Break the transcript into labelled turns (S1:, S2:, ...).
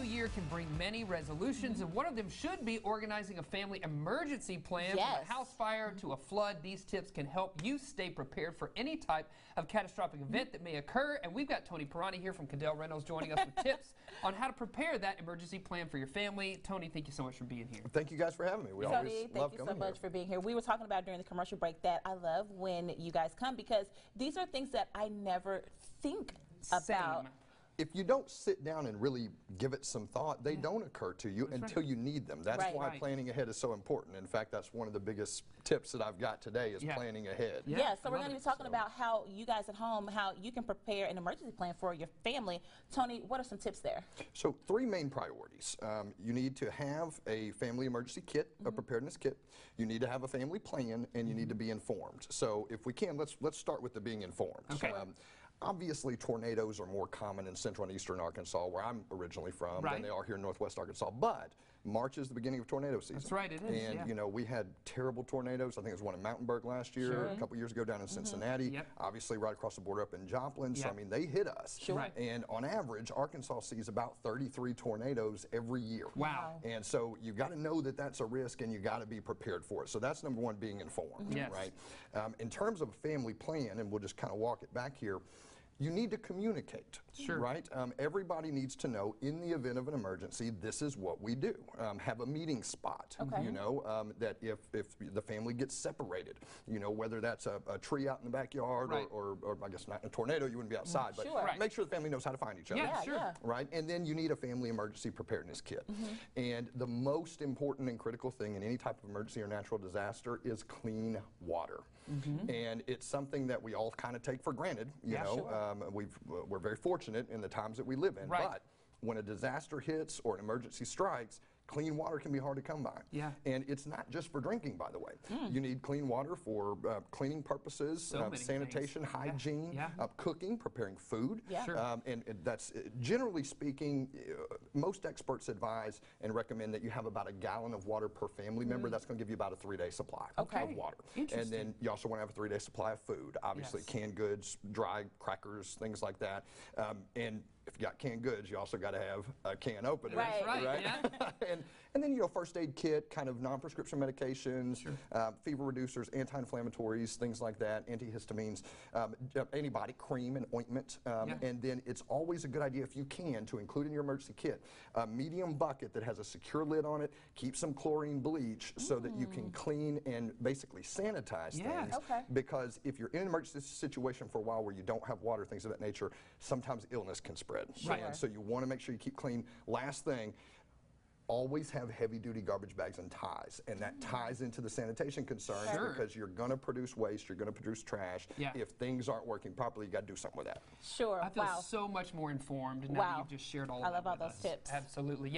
S1: new year can bring many resolutions, and one of them should be organizing a family emergency plan
S2: Yes.
S1: from a house fire to a flood. These tips can help you stay prepared for any type of catastrophic event that may occur. And we've got Tony Pirani here from Caddell Reynolds joining us with tips on how to prepare that emergency plan for your family. Tony, thank you so much for being here.
S3: Thank you guys for having me. We
S2: Tony,
S3: always
S2: thank
S3: love
S2: you so much
S3: here.
S2: for being here. We were talking about during the commercial break that I love when you guys come because these are things that I never think about.
S1: Same.
S3: If you don't sit down and really give it some thought, they don't occur to you until you need them. That's
S2: Right.
S3: why
S1: Right.
S3: planning ahead is so important. In fact, that's one of the biggest tips that I've got today is
S1: Yeah.
S3: planning ahead.
S1: Yeah,
S2: Yeah, so
S1: I
S2: we're going to be talking
S3: So-
S2: about how you guys at home, how you can prepare an emergency plan for your family. Tony, what are some tips there?
S3: So three main priorities. Um, you need to have a family emergency kit,
S2: Mm-hmm.
S3: a preparedness kit. You need to have a family plan, and you need to be informed. So if we can, let's let's start with the being informed.
S1: Okay.
S3: Um, obviously, tornadoes are more common in central and eastern Arkansas, where I'm originally from,
S1: Right.
S3: than they are here in northwest Arkansas. But March is the beginning of tornado season.
S1: That's right, it is,
S3: And
S1: yeah.
S3: you know, we had terrible tornadoes. I think it was one in Mountainburg last year,
S1: Sure.
S3: a couple years ago down in Cincinnati.
S1: Yep.
S3: Obviously, right across the border up in Joplin. So I mean, they hit us.
S1: Sure. Right.
S3: And on average, Arkansas sees about 33 tornadoes every year.
S1: Wow.
S3: And so you got to know that that's a risk and you got to be prepared for it. So that's number one, being informed,
S1: Yes.
S3: right? Um, in terms of a family plan, and we'll just kind of walk it back here, you need to communicate,
S1: Sure.
S3: right? Um, everybody needs to know in the event of an emergency, this is what we do. Um, have a meeting spot,
S2: Okay.
S3: you know, um, that if, if the family gets separated, you know, whether that's a, a tree out in the backyard
S1: Right.
S3: or, or, or I guess not a tornado, you wouldn't be outside, but
S2: Right.
S3: make sure the family knows how to find each other
S1: Yeah,
S2: Yeah,
S1: sure.
S2: yeah.
S3: right? And then you need a family emergency preparedness kit. And the most important and critical thing in any type of emergency or natural disaster is clean water. And it's something that we all kind of take for granted. You
S1: Yeah,
S3: know,
S1: sure.
S3: Um, we've, we're very fortunate in the times that we live in.
S1: Right.
S3: But when a disaster hits or an emergency strikes, clean water can be hard to come by.
S1: Yeah.
S3: And it's not just for drinking, by the way. You need clean water for uh, cleaning purposes,
S1: So many
S3: sanitation,
S1: things.
S3: Hygiene,
S1: yeah.
S3: Uh, cooking, preparing food.
S2: Yeah.
S1: Sure.
S3: Um, and, and that's uh, generally speaking, uh, most experts advise and recommend that you have about a gallon of water per family member. That's going to give you about a three-day supply
S2: Mm. Okay.
S3: of water. And then you also want to have a three-day supply of food. Obviously,
S1: Yes.
S3: canned goods, dry crackers, things like that. Um, and if you got canned goods, you also got to have a can opener.
S2: Right.
S1: That's right, yeah.
S3: and, and then you know first aid kit, kind of non-prescription medications, uh, fever reducers, anti-inflammatories, things like that, antihistamines, um, j- antibody cream and ointment, um,
S1: Yeah.
S3: and then it's always a good idea if you can to include in your emergency kit a medium bucket that has a secure lid on it. Keep some chlorine bleach so that you can clean and basically sanitize
S1: Yeah.
S3: things.
S2: Okay.
S3: Because if you're in an emergency situation for a while where you don't have water, things of that nature, sometimes illness can spread.
S1: Right.
S3: And so you want to make sure you keep clean. Last thing, always have heavy duty garbage bags and ties. And that mm. ties into the sanitation concerns
S1: Sure.
S3: because you're going to produce waste, you're going to produce trash.
S1: Yeah.
S3: If things aren't working properly, you got to do something with that.
S2: Sure.
S1: I feel
S2: wow.
S1: so much more informed now
S2: Wow.
S1: that you've just shared all of that.
S2: I
S1: love all
S2: those
S1: us.
S2: tips.
S1: Absolutely.